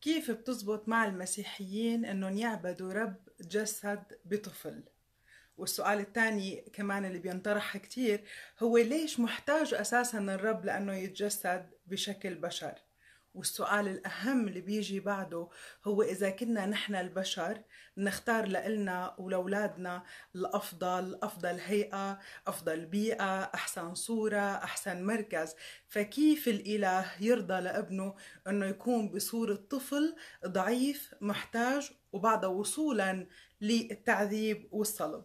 كيف بتزبط مع المسيحيين إنهم يعبدوا رب جسد بطفل؟ والسؤال الثاني كمان اللي بينطرح كتير هو ليش محتاج أساسا الرب لأنه يتجسد بشكل بشر؟ والسؤال الأهم اللي بيجي بعده هو إذا كنا نحن البشر نختار لإلنا ولولادنا الأفضل أفضل هيئة أفضل بيئة أحسن صورة أحسن مركز. فكيف الإله يرضى لابنه أنه يكون بصورة طفل ضعيف محتاج وبعد وصولا للتعذيب والصلب؟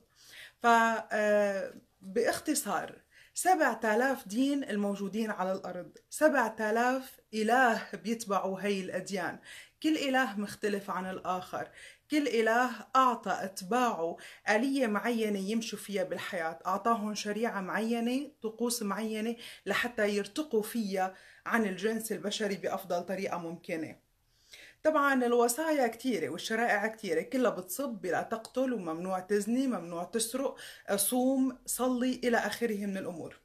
ف آه، باختصار 7000 دين الموجودين على الأرض. 7000 إله بيتبعوا هي الأديان. كل إله مختلف عن الآخر. كل إله أعطى أتباعه آلية معينة يمشوا فيها بالحياة. أعطاهم شريعة معينة طقوس معينة لحتى يرتقوا فيها عن الجنس البشري بأفضل طريقة ممكنة. طبعا الوصايا كثيرة والشرائع كثيرة كلها بتصب بلا تقتل وممنوع تزني ممنوع تسرق صوم صلي إلى آخره من الأمور.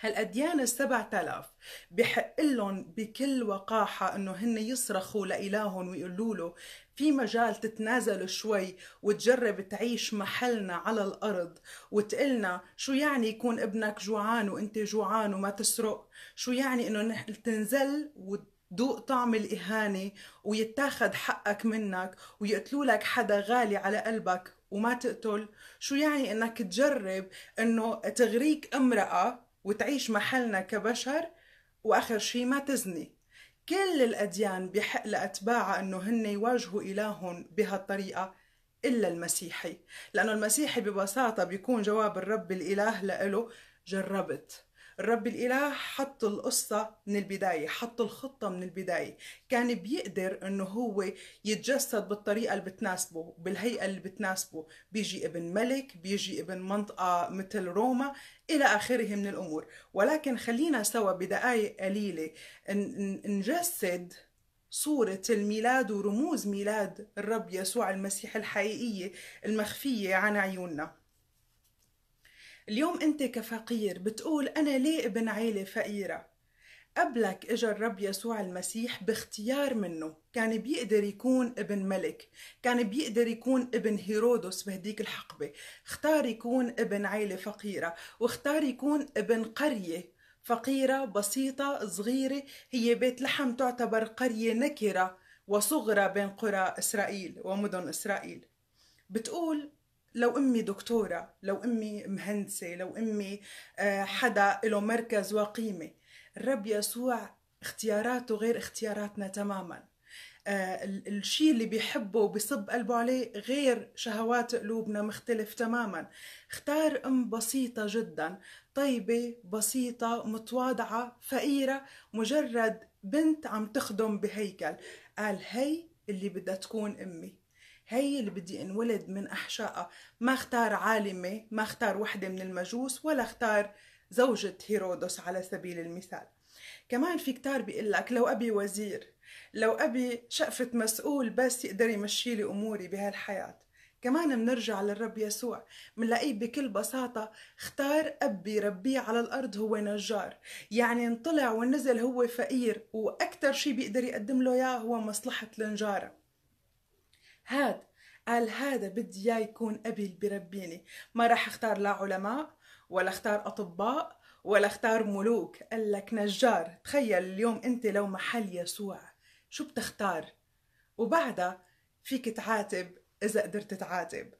هالأديان السبع تلاف بحق لهم بكل وقاحة إنه هن يصرخوا لإلههم ويقولوا له في مجال تتنازل شوي وتجرب تعيش محلنا على الأرض وتقلنا شو يعني يكون ابنك جوعان وأنت جوعان وما تسرق شو يعني إنه تنزل وت دوق طعم الإهانة ويتاخد حقك منك ويقتلوا لك حدا غالي على قلبك وما تقتل. شو يعني إنك تجرب إنه تغريك امرأة وتعيش محلنا كبشر؟ وآخر شي ما تزني. كل الأديان بحق لأتباعها إنه هن يواجهوا إلههم بهالطريقة إلا المسيحي. لأنه المسيحي ببساطة بيكون جواب الرب الإله له جربت. الرب الإله حط القصة من البداية حط الخطة من البداية. كان بيقدر إنه هو يتجسد بالطريقة اللي بتناسبه بالهيئة اللي بتناسبه. بيجي ابن ملك بيجي ابن منطقة مثل روما إلى آخره من الأمور. ولكن خلينا سوا بدقائق قليلة نجسد صورة الميلاد ورموز ميلاد الرب يسوع المسيح الحقيقية المخفية عن عيوننا. اليوم أنت كفقير بتقول أنا ليه ابن عيلة فقيرة؟ قبلك اجى الرب يسوع المسيح باختيار منه. كان بيقدر يكون ابن ملك. كان بيقدر يكون ابن هيرودس بهديك الحقبة. اختار يكون ابن عيلة فقيرة. واختار يكون ابن قرية فقيرة بسيطة صغيرة. هي بيت لحم تعتبر قرية نكرة وصغرى بين قرى إسرائيل ومدن إسرائيل. بتقول لو أمي دكتورة لو أمي مهندسة لو أمي آه، حدا له مركز وقيمة. الرب يسوع اختياراته غير اختياراتنا تماما. آه، الشيء اللي بيحبه وبيصب قلبه عليه غير شهوات قلوبنا مختلف تماما. اختار أم بسيطة جدا طيبة بسيطة متواضعة فقيرة مجرد بنت عم تخدم بهيكل. قال هي اللي بدها تكون أمي. هي اللي بدي انولد من أحشائها. ما اختار عالمة ما اختار وحدة من المجوس ولا اختار زوجة هيرودس على سبيل المثال. كمان في كتار بيقول لك لو أبي وزير لو أبي شقفة مسؤول بس يقدر يمشي لي أموري بهالحياة. كمان منرجع للرب يسوع منلاقيه بكل بساطة اختار أبي ربيه على الأرض هو نجار. يعني انطلع ونزل هو فقير وأكثر شيء بيقدر يقدم له إياه هو مصلحة النجارة. هاد قال هذا بدي إياه يكون أبي اللي بربيني ما راح أختار لا علماء ولا أختار أطباء ولا أختار ملوك. قال لك نجار تخيل اليوم أنت لو محل يسوع. شو بتختار؟ وبعدها فيك تعاتب إذا قدرت تعاتب.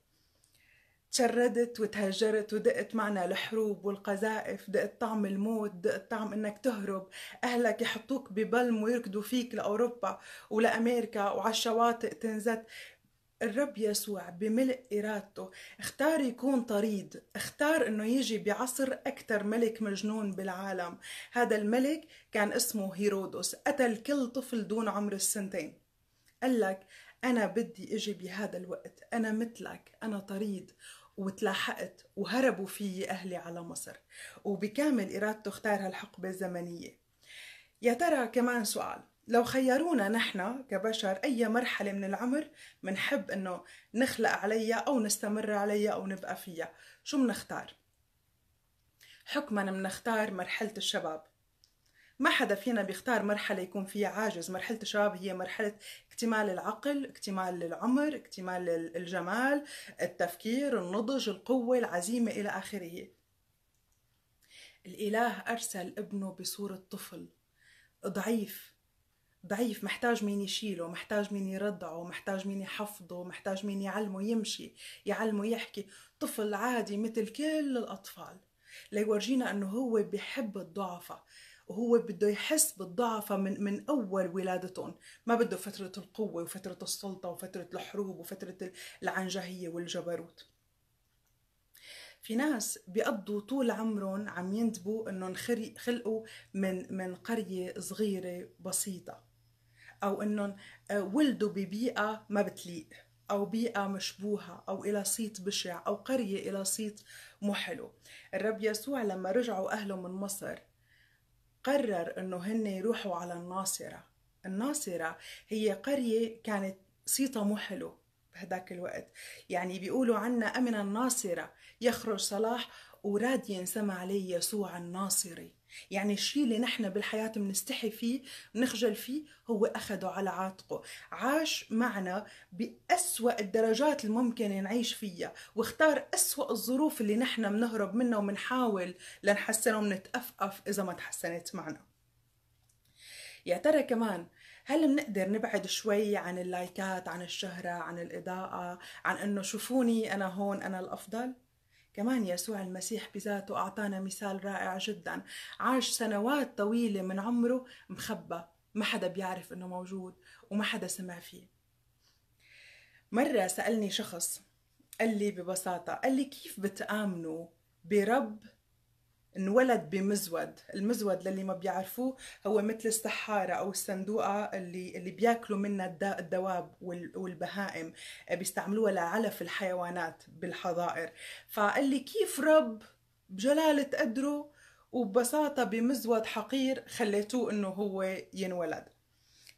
تشردت وتهجرت ودقت معنا الحروب والقذائف دقت طعم الموت دقت طعم إنك تهرب. أهلك يحطوك ببلم ويركضوا فيك لأوروبا ولأمريكا وعلى الشواطئ تنزت. الرب يسوع بملء إرادته. اختار يكون طريد. اختار إنه يجي بعصر أكثر ملك مجنون بالعالم. هذا الملك كان اسمه هيرودس. قتل كل طفل دون عمر السنتين. قال لك أنا بدي إجي بهذا الوقت. أنا مثلك. أنا طريد. وتلاحقت وهربوا فيي أهلي على مصر. وبكامل إرادته اختار هالحقبة الزمنية. يا ترى كمان سؤال. لو خيرونا نحن كبشر أي مرحلة من العمر منحب إنه نخلق عليها أو نستمر عليها أو نبقى فيها. شو منختار؟ حكما منختار مرحلة الشباب. ما حدا فينا بيختار مرحلة يكون فيها عاجز. مرحلة الشباب هي مرحلة اكتمال العقل اكتمال العمر اكتمال الجمال التفكير النضج القوة العزيمة إلى آخره. الإله أرسل ابنه بصورة طفل ضعيف. ضعيف محتاج مين يشيله محتاج مين يرضعه محتاج مين يحفظه محتاج مين يعلمه يمشي يعلمه يحكي. طفل عادي مثل كل الأطفال. ليورجينا أنه هو بيحب الضعفاء وهو بده يحس بالضعفاء من من أول ولادتهم. ما بده فترة القوة وفترة السلطة وفترة الحروب وفترة العنجهية والجبروت. في ناس بيقضوا طول عمرهم عم يندبوا إنهم خلقوا من من قرية صغيرة بسيطة. أو إنهم آه، ولدوا ببيئة ما بتليق أو بيئة مشبوهة أو إلى صيت بشع أو قرية إلى صيت مو حلو. الرب يسوع لما رجعوا أهله من مصر قرر إنه هن يروحوا على الناصرة. الناصرة هي قرية كانت صيتها مو حلو بهداك الوقت. يعني بيقولوا عنا أمن الناصرة يخرج صلاح وراد ينسمى عليه يسوع الناصري. يعني الشيء اللي نحن بالحياة بنستحي فيه بنخجل فيه هو أخده على عاتقه. عاش معنا بأسوأ الدرجات الممكنة نعيش فيها واختار أسوأ الظروف اللي نحن بنهرب منها وبنحاول لنحسنها ونتأفأف إذا ما تحسنت معنا. يا ترى كمان هل بنقدر نبعد شوي عن اللايكات عن الشهرة عن الإضاءة عن أنه شوفوني أنا هون أنا الأفضل؟ كمان يسوع المسيح بذاته أعطانا مثال رائع جدا. عاش سنوات طويلة من عمره مخبى ما حدا بيعرف أنه موجود وما حدا سمع فيه. مرة سألني شخص قال لي ببساطة قال لي كيف بتآمنوا برب انولد بمزود. المزود للي ما بيعرفوه هو مثل السحارة أو الصندوقة اللي اللي بياكلوا منها الدواب والبهائم بيستعملوها لعلف الحيوانات بالحظائر. فقال لي كيف رب بجلالة قدره وببساطة بمزود حقير خليتوه إنه هو ينولد.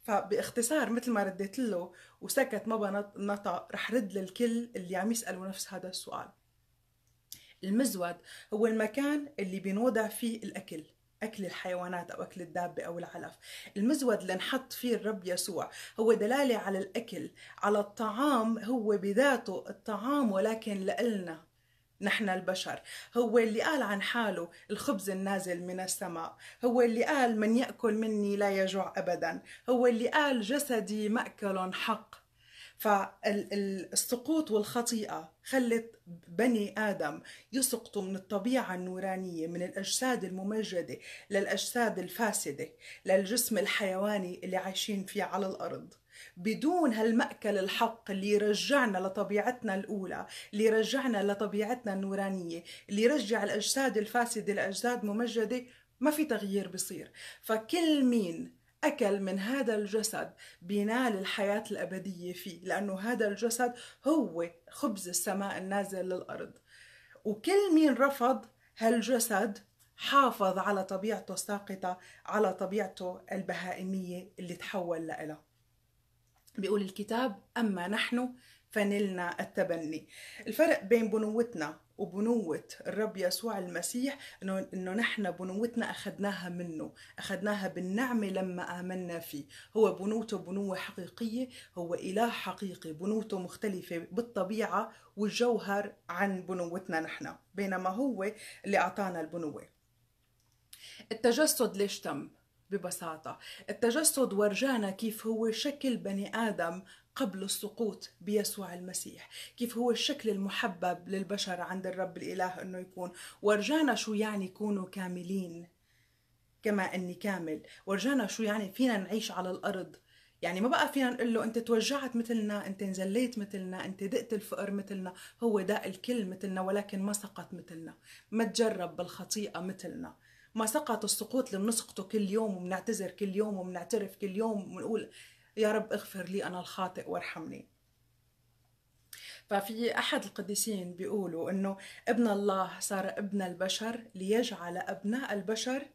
فباختصار مثل ما رديت له وسكت ما نطق رح رد للكل اللي عم يسألوا نفس هذا السؤال. المزود هو المكان اللي بينوضع فيه الأكل أكل الحيوانات أو أكل الدابة أو العلف. المزود اللي نحط فيه الرب يسوع هو دلالة على الأكل على الطعام هو بذاته الطعام ولكن لإلنا نحن البشر. هو اللي قال عن حاله الخبز النازل من السماء. هو اللي قال من يأكل مني لا يجوع أبدا. هو اللي قال جسدي مأكل حق. فالسقوط والخطيئة خلت بني آدم يسقطوا من الطبيعة النورانية من الأجساد الممجدة للأجساد الفاسدة للجسم الحيواني اللي عايشين فيه على الأرض. بدون هالمأكل الحق اللي يرجعنا لطبيعتنا الأولى اللي يرجعنا لطبيعتنا النورانية اللي يرجع الأجساد الفاسدة لأجساد ممجدة ما في تغيير بصير. فكل مين أكل من هذا الجسد بينال الحياة الأبدية فيه لأنه هذا الجسد هو خبز السماء النازل للأرض. وكل مين رفض هالجسد حافظ على طبيعته الساقطة على طبيعته البهائمية اللي تحول لإلها بيقول الكتاب أما نحن فنلنا التبني الفرق بين بنوتنا وبنوة الرب يسوع المسيح إنه نحن بنوتنا أخذناها منه، أخذناها بالنعمة لما آمنا فيه، هو بنوته بنوة حقيقية، هو إله حقيقي، بنوته مختلفة بالطبيعة والجوهر عن بنوتنا نحن، بينما هو اللي أعطانا البنوة. التجسد ليش تم؟ ببساطة التجسد ورجانا كيف هو شكل بني آدم قبل السقوط بيسوع المسيح. كيف هو الشكل المحبب للبشر عند الرب الإله أنه يكون. ورجانا شو يعني يكونوا كاملين كما أني كامل. ورجانا شو يعني فينا نعيش على الأرض. يعني ما بقى فينا نقول له أنت توجعت مثلنا أنت نزليت مثلنا أنت دقت الفقر مثلنا. هو داق الكل مثلنا ولكن ما سقط مثلنا. ما تجرب بالخطيئة مثلنا. ما سقط السقوط اللي بنسقطه كل يوم وبنعتذر كل يوم وبنعترف كل يوم ونقول يا رب اغفر لي أنا الخاطئ وارحمني. ففي أحد القديسين بيقولوا أنه ابن الله صار ابن البشر ليجعل أبناء البشر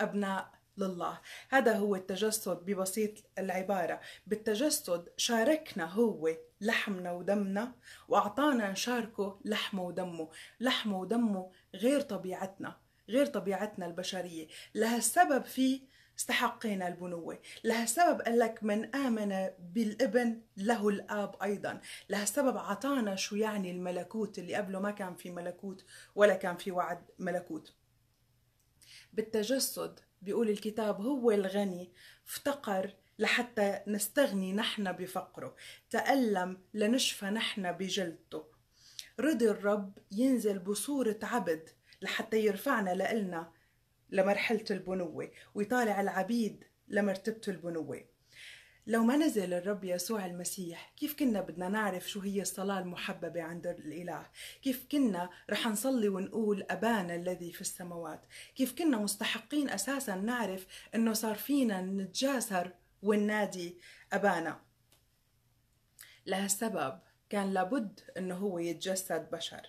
أبناء لله. هذا هو التجسد ببسيط العبارة. بالتجسد شاركنا هو لحمنا ودمنا وأعطانا نشاركه لحمه ودمه. لحمه ودمه غير طبيعتنا غير طبيعتنا البشرية. لهالسبب في استحقينا البنوة. لهالسبب قال لك من آمن بالابن له الآب أيضا. لهالسبب عطانا شو يعني الملكوت اللي قبله ما كان في ملكوت ولا كان في وعد ملكوت. بالتجسد بيقول الكتاب هو الغني افتقر لحتى نستغني نحن بفقره. تألم لنشفى نحن بجلدته رضي الرب ينزل بصورة عبد لحتى يرفعنا لإلنا. لمرحلة البنوة ويطالع العبيد لمرتبة البنوة. لو ما نزل الرب يسوع المسيح كيف كنا بدنا نعرف شو هي الصلاة المحببة عند الإله؟ كيف كنا رح نصلي ونقول أبانا الذي في السماوات؟ كيف كنا مستحقين أساسا نعرف أنه صار فينا نتجاسر وننادي أبانا؟ لهالسبب كان لابد أنه هو يتجسد بشر.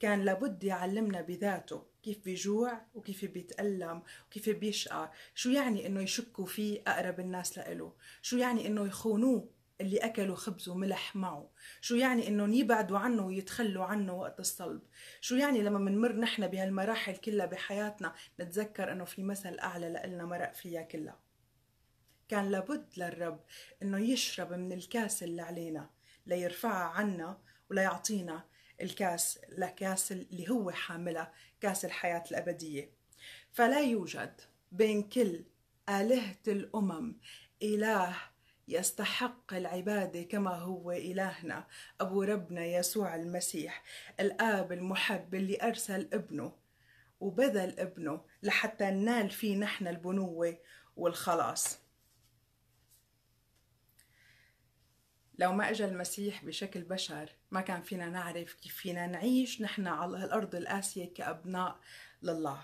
كان لابد يعلمنا بذاته. كيف بيجوع وكيف بيتألم وكيف بيشقى. شو يعني إنه يشكوا فيه أقرب الناس لإله؟ شو يعني إنه يخونوه اللي أكلوا خبز وملح معه؟ شو يعني إنهم يبعدوا عنه ويتخلوا عنه وقت الصلب؟ شو يعني لما منمر نحن بهالمراحل كلها بحياتنا نتذكر إنه في مثل أعلى لنا مرق فيها كلها؟ كان لابد للرب إنه يشرب من الكاس اللي علينا ليرفعها عنا وليعطينا الكاس لكاس اللي هو حاملها كاس الحياة الأبدية. فلا يوجد بين كل آلهة الأمم إله يستحق العبادة كما هو إلهنا أبو ربنا يسوع المسيح الآب المحب اللي أرسل ابنه وبذل ابنه لحتى ننال فيه نحن البنوة والخلاص. لو ما اجى المسيح بشكل بشر ما كان فينا نعرف كيف فينا نعيش نحن على الأرض القاسيه كأبناء لله.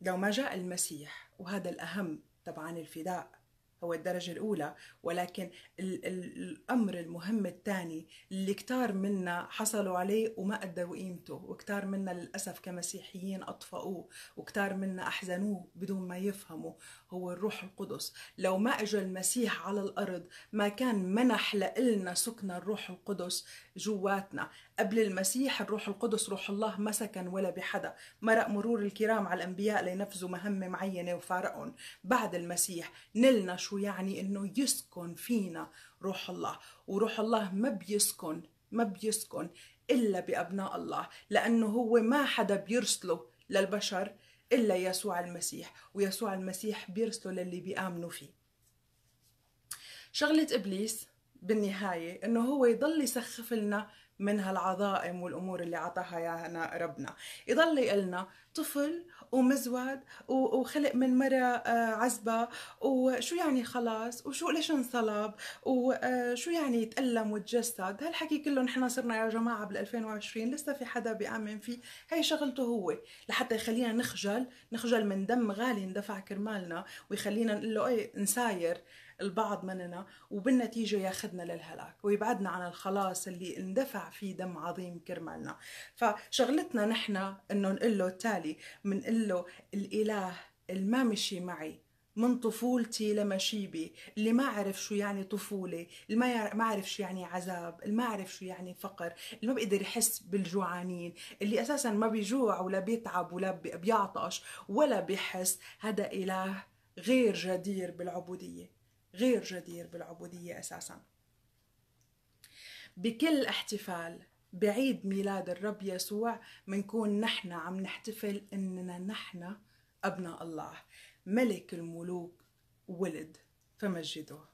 لو ما جاء المسيح وهذا الأهم طبعا الفداء هو الدرجة الأولى ولكن ال ال الأمر المهم الثاني اللي كتار منا حصلوا عليه وما قدروا قيمته وكتار منا للأسف كمسيحيين أطفأوه وكتار منا أحزنوه بدون ما يفهموا هو الروح القدس. لو ما اجى المسيح على الأرض ما كان منح لنا سكن الروح القدس جواتنا. قبل المسيح الروح القدس روح الله ما سكن ولا بحدا. مرق مرور الكرام على الأنبياء لينفذوا مهمة معينة وفارقهم. بعد المسيح نلنا شو يعني إنه يسكن فينا روح الله. وروح الله ما بيسكن ما بيسكن إلا بأبناء الله لأنه هو ما حدا بيرسله للبشر إلا يسوع المسيح ويسوع المسيح بيرسله للي بيآمنوا فيه. شغلة إبليس بالنهاية إنه هو يضل يسخف لنا من هالعظائم والأمور اللي عطاها ايانا ربنا. يضل يقلنا طفل ومزود وخلق من مرة آه، عزبة. وشو يعني خلاص؟ وشو ليش انصلب؟ وشو يعني يتألم وتجسد هالحكي كله نحن صرنا يا جماعة بال 2020 لسه في حدا بيآمن فيه. هي شغلته هو. لحتى يخلينا نخجل نخجل من دم غالي اندفع كرمالنا ويخلينا نقول له إيه نساير. البعض مننا وبالنتيجة ياخذنا للهلاك ويبعدنا عن الخلاص اللي اندفع فيه دم عظيم كرمالنا. فشغلتنا نحن إنه نقول له التالي بنقول له الإله الما مشي معي من طفولتي لمشيبي اللي ما عرف شو يعني طفولة اللي ما ما عرف شو يعني عذاب اللي ما عرف شو يعني فقر اللي ما بيقدر يحس بالجوعانين اللي أساسا ما بيجوع ولا بيتعب ولا بيعطش ولا بيحس هذا إله غير جدير بالعبودية. غير جدير بالعبودية أساسا. بكل احتفال بعيد ميلاد الرب يسوع منكون نحن عم نحتفل إننا نحن أبناء الله ملك الملوك ولد فمجدوه